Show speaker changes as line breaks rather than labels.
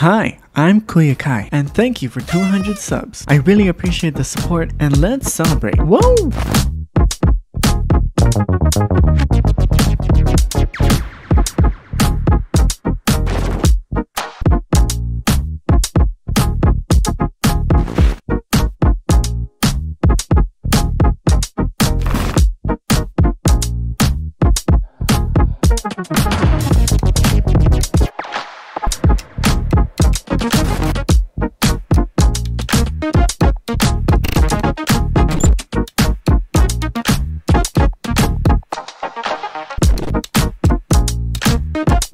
Hi, I'm Kuya Kye, and thank you for 200 subs. I really appreciate the support, and let's celebrate. Whoa! you